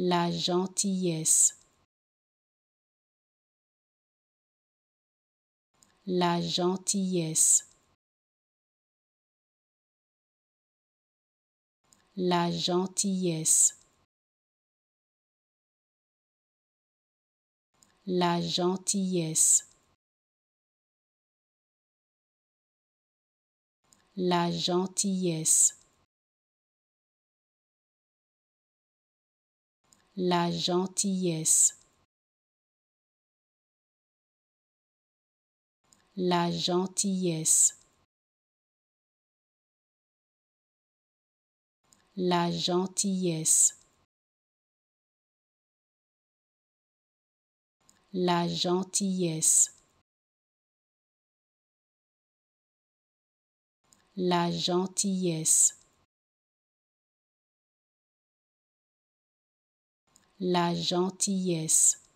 la gentillesse, la gentillesse, la gentillesse, la gentillesse. La gentillesse. La gentillesse. La gentillesse. La gentillesse. La gentillesse. La gentillesse. La gentillesse.